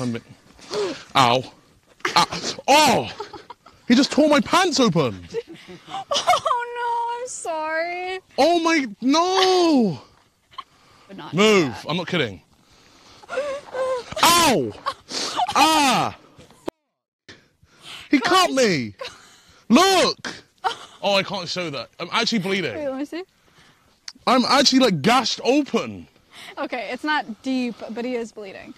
if I'm. Ow. Ow. Oh! He just tore my pants open. Oh no, I'm sorry. Oh my no! Move! I'm not kidding. Ow! Ah! He cut me. Look! Oh, I can't show that. I'm actually Wait, bleeding. let me see. I'm actually like gashed open. Okay, it's not deep, but he is bleeding.